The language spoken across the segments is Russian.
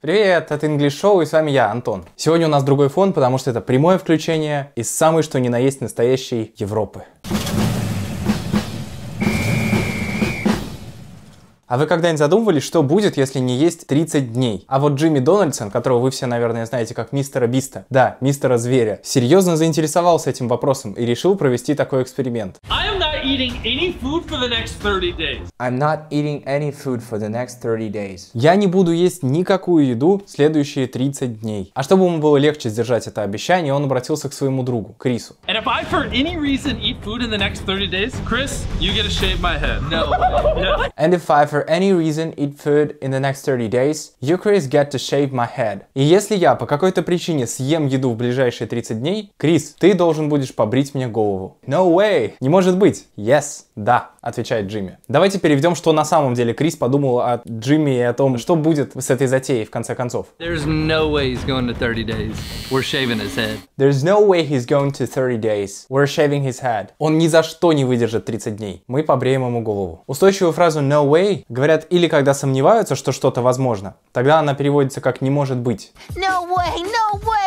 Привет, это English Show и с вами я, Антон. Сегодня у нас другой фон, потому что это прямое включение из самой что ни на есть настоящей Европы. А вы когда-нибудь задумывались, что будет, если не есть 30 дней? А вот Джимми Дональдсон, которого вы все, наверное, знаете как мистера Биста, да, мистера Зверя, серьезно заинтересовался этим вопросом и решил провести такой эксперимент. I not eating any food for the next 30 days. I'm not eating any food for the next 30 days. Я не буду есть никакую еду следующие 30 дней. А чтобы ему было легче сдержать это обещание, он обратился к своему другу, Крису. And if I for any reason eat food in the next 30 days, Chris, you get to shave my head. No. no. And if I for any reason eat food in the next 30 days, you Chris get to shave my head. И если я по какой-то причине съем еду в ближайшие 30 дней, Крис, ты должен будешь побрить мне голову. No way! Не может быть. Yes. Да, отвечает Джимми. Давайте переведем, что на самом деле Крис подумал о Джимми и о том, что будет с этой затеей в конце концов. There's no way he's going to 30 days. We're shaving his head. There's no way he's going to 30 days. We're shaving his head. Он ни за что не выдержит 30 дней. Мы побреем ему голову. Устойчивую фразу no way говорят или когда сомневаются, что что-то возможно. Тогда она переводится как не может быть. No way, no way, no way!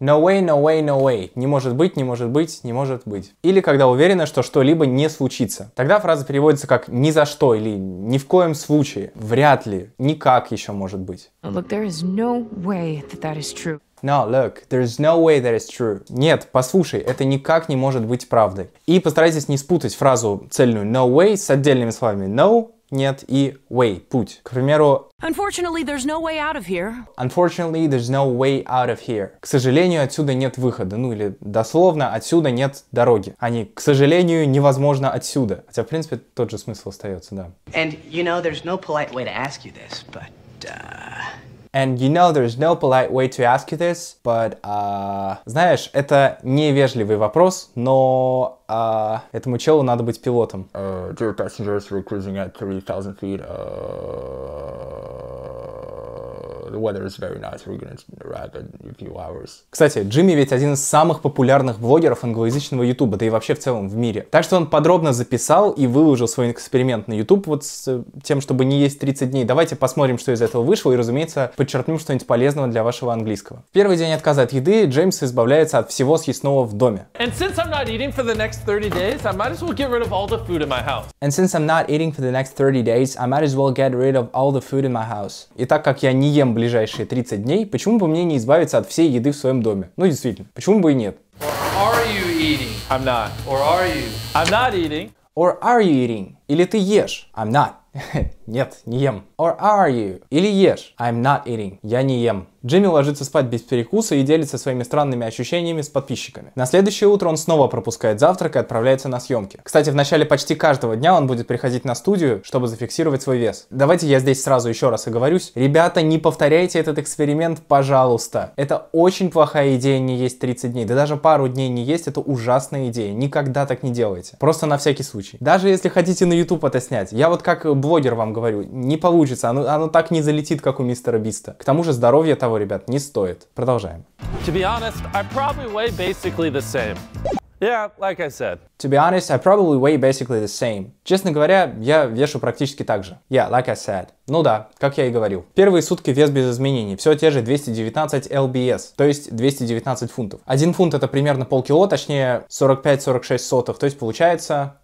No way, no way, no way. Не может быть, не может быть, не может быть. Или когда уверены, что что-либо не случится. Тогда фраза переводится как ни за что или ни в коем случае, вряд ли, никак еще может быть. Look, there is no way that that is true. No, look, there's no way that is true. Нет, послушай, это никак не может быть правдой. И постарайтесь не спутать фразу цельную no way с отдельными словами no, нет и way, путь. К примеру, Unfortunately, there's no way out of here. Unfortunately, there's no way out of here. К сожалению, отсюда нет выхода. Ну или дословно, отсюда нет дороги. А не, к сожалению, невозможно отсюда. Хотя, в принципе, тот же смысл остается, да. And you know, there's no polite way to ask you this, but uh, And you know there's no polite way to ask you this, but... uh, знаешь, это невежливый вопрос, но uh, этому челу надо быть пилотом. Uh, the weather is very nice. We're gonna arrive in a few hours. Кстати, Джимми ведь один из самых популярных блогеров англоязычного ютуба, да и вообще в целом в мире. Так что он подробно записал и выложил свой эксперимент на YouTube вот с э, тем, чтобы не есть 30 дней. Давайте посмотрим, что из этого вышло, и, разумеется, подчеркнем что-нибудь полезного для вашего английского. В первый день отказа от еды Джеймс избавляется от всего съестного в доме. And since I'm not eating for the next 30 days, I might as well get rid of all the food in my house. And since I'm not eating for the next 30 days, I might as well get rid of all the food in my house. И так как я не ем ближайшие 30 дней, почему бы мне не избавиться от всей еды в своем доме? Ну, действительно, почему бы и нет? Are you eating? I'm not. Or are you? I'm not eating. Or are you eating? Или ты ешь? I'm not. Нет, не ем. Or are you? Или ешь? I'm not eating. Я не ем. Джимми ложится спать без перекуса и делится своими странными ощущениями с подписчиками. На следующее утро он снова пропускает завтрак и отправляется на съемки. Кстати, в начале почти каждого дня он будет приходить на студию, чтобы зафиксировать свой вес. Давайте я здесь сразу еще раз оговорюсь. Ребята, не повторяйте этот эксперимент, пожалуйста. Это очень плохая идея не есть 30 дней. Да даже пару дней не есть, это ужасная идея. Никогда так не делайте. Просто на всякий случай. Даже если хотите на YouTube это снять. Я вот как блогер вам говорю, не получится. Оно, оно так не залетит, как у мистера Биста. К тому же здоровье того, ребят, не стоит. Продолжаем. To be honest, I probably weigh basically the same. Yeah, like I said. To be honest, I probably weigh basically the same. Честно говоря, я вешу практически так же. Yeah, like I said. Ну да, как я и говорил. Первые сутки вес без изменений. Все те же 219 lbs, то есть 219 фунтов. Один фунт это примерно полкило, точнее 45-46 сотых. То есть получается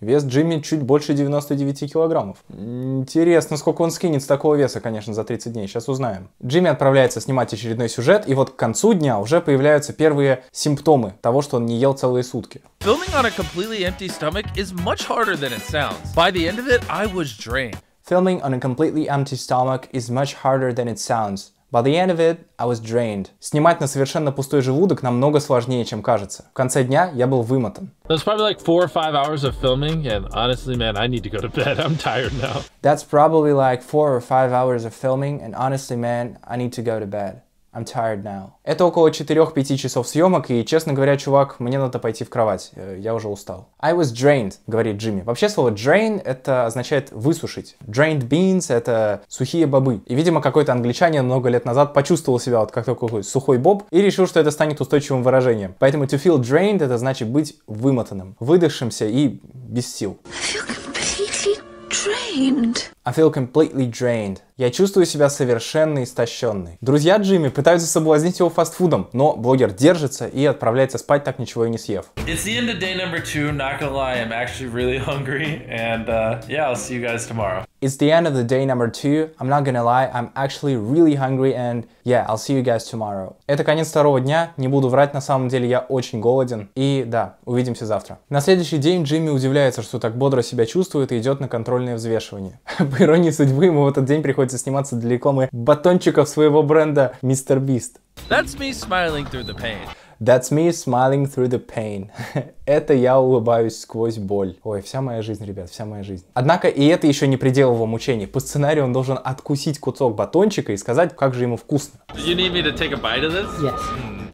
Вес Джимми чуть больше 99 килограммов. Интересно, сколько он скинет с такого веса, конечно, за 30 дней. Сейчас узнаем. Джимми отправляется снимать очередной сюжет, и вот к концу дня уже появляются первые симптомы того, что он не ел целые сутки. Filming on a completely empty stomach is much harder than it sounds. By the end of it, I was drained. Filming on a completely empty stomach is much harder than it sounds. By the end of it, I was drained. Снимать на совершенно пустой желудок намного сложнее, чем кажется. В конце дня я был вымотан. That's probably like four or five hours of filming, and honestly, man, I need to go to bed. I'm tired now. That's probably like four or five hours of filming, and honestly, man, I need to go to bed. I'm tired now. Это около 4-5 часов съемок, и, честно говоря, чувак, мне надо пойти в кровать. Э, Я уже устал. I was drained, говорит Джимми. Вообще слово drain это означает высушить. Drained beans это сухие бобы. И, видимо, какой-то англичанин много лет назад почувствовал себя вот как такой сухой боб и решил, что это станет устойчивым выражением. Поэтому to feel drained это значит быть вымотанным, выдохшимся и без сил. I feel completely drained. I feel completely drained. Я чувствую себя совершенно истощенной. Друзья Джимми пытаются соблазнить его фастфудом, но блогер держится и отправляется спать, так ничего и не съев. It's the end of day number two. Not gonna lie, I'm actually really hungry. And uh, yeah, I'll see you guys tomorrow. It's the end of the day number two. I'm not gonna lie, I'm actually really hungry and yeah, I'll see you guys tomorrow. Это конец второго дня, не буду врать, на самом деле я очень голоден. И да, увидимся завтра. На следующий день Джимми удивляется, что так бодро себя чувствует и идет на контрольное взвешивание. По иронии судьбы, ему в этот день приходится сниматься для рекламы батончиков своего бренда Mr. Beast. That's me smiling through the pain. That's me smiling through the pain. это я улыбаюсь сквозь боль. Ой, вся моя жизнь, ребят, вся моя жизнь. Однако и это еще не предел его мучений. По сценарию он должен откусить кусок батончика и сказать, как же ему вкусно. You need me to take a bite of this? Yes.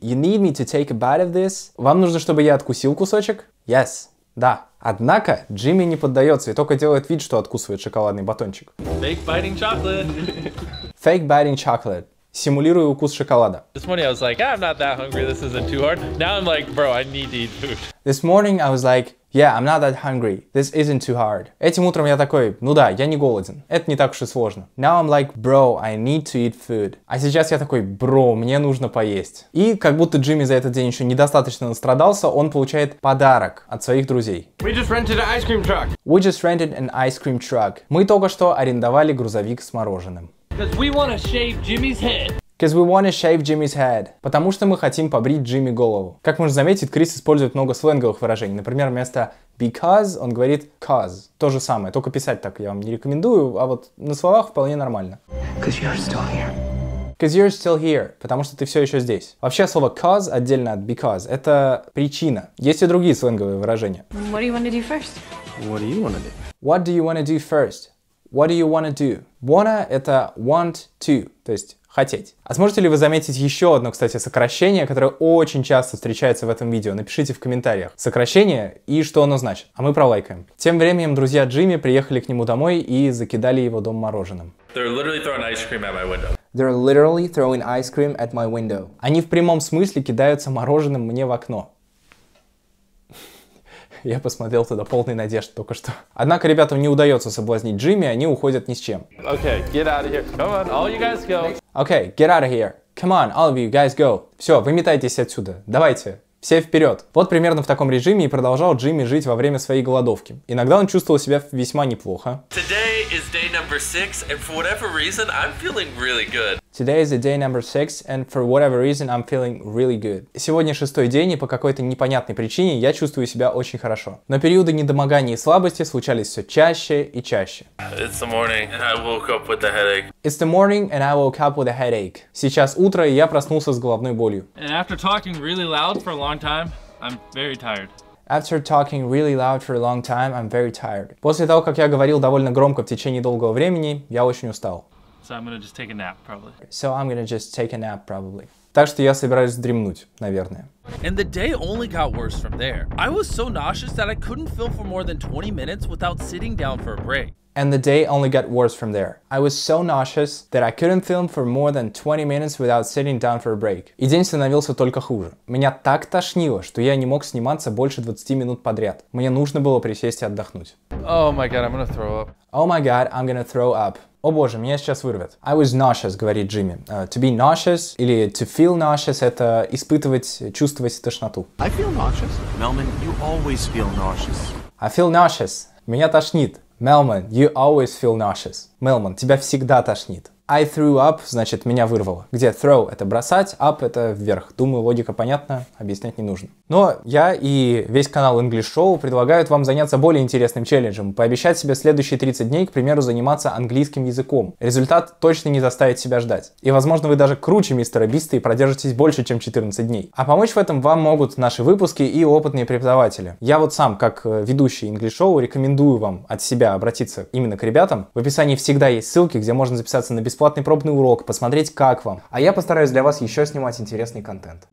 You need me to take a bite of this? Вам нужно, чтобы я откусил кусочек? Yes. Да. Однако Джимми не поддается и только делает вид, что откусывает шоколадный батончик. Fake biting chocolate. Fake biting chocolate. Симулирую укус шоколада. this morning I was like, ah, I'm not that hungry. This isn't too hard. Now I'm like, bro, I need to eat food. This morning I was like, yeah, I'm not that hungry. This isn't too hard. Этим утром я такой, ну да, я не голоден. Это не так уж и сложно. Now I'm like, bro, I need to eat food. А сейчас я такой, бро, мне нужно поесть. И как будто Джимми за этот день еще недостаточно настрадался, он получает подарок от своих друзей. We just rented an ice cream truck. We just rented an ice cream truck. Мы только что арендовали грузовик с мороженым. Because we want to shave Jimmy's head. Because we want to shave Jimmy's head. Потому что мы хотим побрить Джимми голову. Как можно заметить, Крис использует много сленговых выражений. Например, вместо because он говорит cause. То же самое, только писать так я вам не рекомендую, а вот на словах вполне нормально. Because you're still here. Because you're still here, потому что ты все еще здесь. Вообще слово cause отдельно от because это причина. Есть и другие сленговые выражения. What do you want to do first? What do you want to do first? What do you want to do? Wanna это want to, то есть хотеть. А сможете ли вы заметить еще одно, кстати, сокращение, которое очень часто встречается в этом видео? Напишите в комментариях сокращение и что оно значит, а мы пролайкаем. Тем временем друзья Джимми приехали к нему домой и закидали его дом мороженым. They're literally throwing ice cream at my window. They're literally throwing ice cream at my window. Они в прямом смысле кидаются мороженым мне в окно. Я посмотрел туда полный надежд только что. Однако ребятам не удается соблазнить Джимми, они уходят ни с чем. Okay, get out of here. Come on, all you guys go. Okay, get out of here. Come on, all of you guys go. Все, выметайтесь отсюда. Давайте. Все вперед. Вот примерно в таком режиме и продолжал Джимми жить во время своей голодовки. Иногда он чувствовал себя весьма неплохо. Today is day number six, and for whatever reason, I'm feeling really good. Today is the day number six, and for whatever reason I'm feeling really good. Сегодня шестой день, и по какой-то непонятной причине я чувствую себя очень хорошо. Но периоды недомогания и слабости случались все чаще и чаще. It's the morning, and I woke up with a headache. It's the morning, and I woke up with a headache. Сейчас утро, и я проснулся с головной болью. And after talking really loud for a long time, I'm very tired. After talking really loud for a long time, I'm very tired. После того, как я говорил довольно громко в течение долгого времени, я очень устал. So I'm gonna just take a nap, probably. So I'm gonna just take a nap probably. Так что я собираюсь вздремнуть, наверное. And the day only got worse from there. I was so nauseous that I couldn't film for more than 20 minutes without sitting down for a break. And the day only got worse from there. I was so nauseous that I couldn't film for more than 20 minutes without sitting down for a break. И день становился только хуже. Меня так тошнило, что я не мог сниматься больше 20 минут подряд. Мне нужно было присесть и отдохнуть. Oh my god, I'm gonna throw up. Oh my god, I'm gonna throw up. О боже, меня сейчас вырвет. I was nauseous, говорит Джимми. Uh, to be nauseous или to feel nauseous – это испытывать, чувствовать тошноту. I feel nauseous. Melman, you always feel nauseous. I feel nauseous. Меня тошнит. Melman, you always feel nauseous. Melman, тебя всегда тошнит. I threw up, значит, меня вырвало. Где throw – это бросать, up – это вверх. Думаю, логика понятна, объяснять не нужно. Но я и весь канал English Show предлагают вам заняться более интересным челленджем. Пообещать себе следующие 30 дней, к примеру, заниматься английским языком. Результат точно не заставит себя ждать. И, возможно, вы даже круче мистера Биста и продержитесь больше, чем 14 дней. А помочь в этом вам могут наши выпуски и опытные преподаватели. Я вот сам, как э, ведущий English Show, рекомендую вам от себя обратиться именно к ребятам. В описании всегда есть ссылки, где можно записаться на бесплатный бесплатный пробный урок, посмотреть, как вам. А я постараюсь для вас еще снимать интересный контент.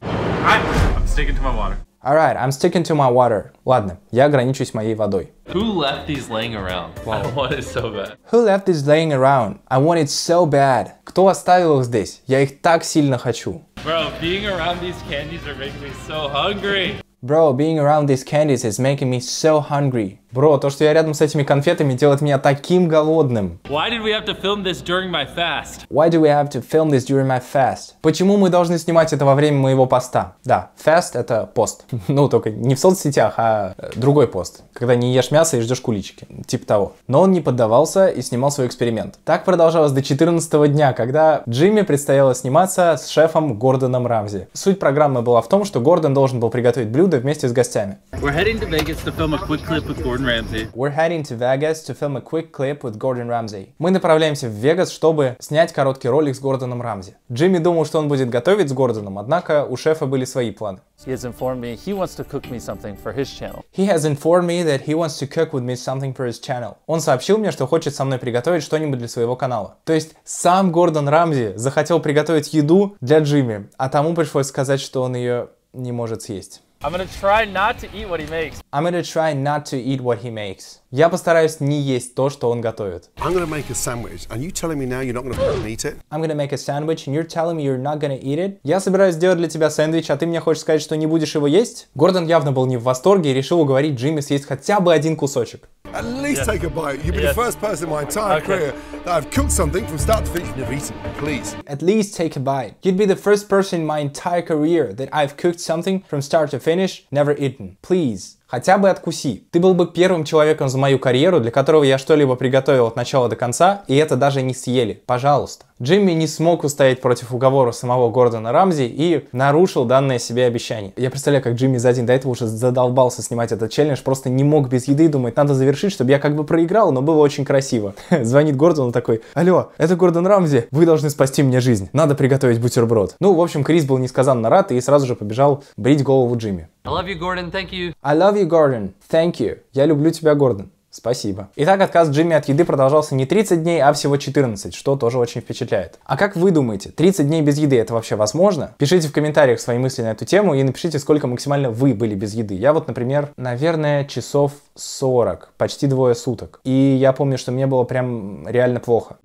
I'm sticking to my water. Alright, I'm sticking to my water. Ладно, я ограничусь моей водой. Who left these laying around? I want it so bad. Who left this laying around? I want it so bad. Кто оставил их здесь? Я их так сильно хочу. Bro, being around these candies are making me so hungry. Bro, being around these candies is making me so hungry. Бро, то, что я рядом с этими конфетами, делает меня таким голодным. Why did we have to film this during my fast? Why do we have to film this during my fast? Почему мы должны снимать это во время моего поста? Да, fast это пост. Ну, только не в соцсетях, а э, другой пост. Когда не ешь мясо и ждешь куличики. Типа того. Но он не поддавался и снимал свой эксперимент. Так продолжалось до 14 дня, когда Джимми предстояло сниматься с шефом Гордоном Рамзи. Суть программы была в том, что Гордон должен был приготовить блюдо вместе с гостями. We're heading to Vegas to film a quick clip with Gordon Ramsay. We're heading to Vegas to film a quick clip with Gordon Ramsay. Мы направляемся в Вегас, чтобы снять короткий ролик с Гордоном Рамзи. Джимми думал, что он будет готовить с Гордоном, однако у шефа были свои планы. He has informed me he wants to cook me something for his channel. He has informed me that he wants to cook with me something for his channel. Он сообщил мне, что хочет со мной приготовить что-нибудь для своего канала. То есть сам Гордон Рамзи захотел приготовить еду для Джимми, а тому пришлось сказать, что он ее не может съесть. I'm gonna try not to eat what he makes. I'm gonna try not to eat what he makes. Я постараюсь не есть то, что он готовит. I'm gonna make a sandwich, and you telling me now you're not gonna eat it? I'm gonna make a sandwich, and you're telling me you're not gonna eat it? Я собираюсь сделать для тебя сэндвич, а ты мне хочешь сказать, что не будешь его есть? Гордон явно был не в восторге и решил уговорить Джимми съесть хотя бы один кусочек. At least take a bite. You've been the first person in my entire career that I've cooked something from start to finish and you've eaten. Please. At least take a bite. You'd be the first person in my entire career that I've cooked something from start to finish, never eaten. Please. Хотя бы откуси. Ты был бы первым человеком за мою карьеру, для которого я что-либо приготовил от начала до конца, и это даже не съели. Пожалуйста. Джимми не смог устоять против уговора самого Гордона Рамзи и нарушил данное себе обещание. Я представляю, как Джимми за день до этого уже задолбался снимать этот челлендж, просто не мог без еды думать, надо завершить, чтобы я как бы проиграл, но было очень красиво. Звонит Гордон такой, алло, это Гордон Рамзи, вы должны спасти мне жизнь, надо приготовить бутерброд. Ну, в общем, Крис был несказанно рад и сразу же побежал брить голову Джимми. I love you, Gordon. Thank you. I love you, Gordon. Thank you. Я люблю тебя, Гордон. Спасибо. Итак, отказ Джимми от еды продолжался не 30 дней, а всего 14, что тоже очень впечатляет. А как вы думаете, 30 дней без еды это вообще возможно? Пишите в комментариях свои мысли на эту тему и напишите, сколько максимально вы были без еды. Я вот, например, наверное, часов 40, почти двое суток. И я помню, что мне было прям реально плохо.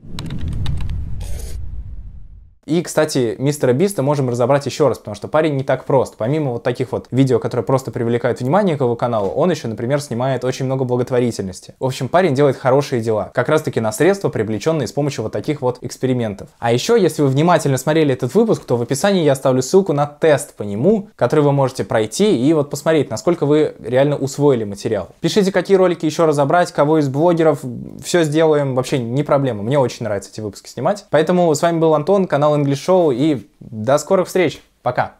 И, кстати, мистера Биста можем разобрать еще раз, потому что парень не так прост. Помимо вот таких вот видео, которые просто привлекают внимание к его каналу, он еще, например, снимает очень много благотворительности. В общем, парень делает хорошие дела, как раз таки на средства, привлеченные с помощью вот таких вот экспериментов. А еще, если вы внимательно смотрели этот выпуск, то в описании я оставлю ссылку на тест по нему, который вы можете пройти и вот посмотреть, насколько вы реально усвоили материал. Пишите, какие ролики еще разобрать, кого из блогеров, все сделаем, вообще не проблема. Мне очень нравится эти выпуски снимать. Поэтому с вами был Антон, канал English Show и до скорых встреч. Пока.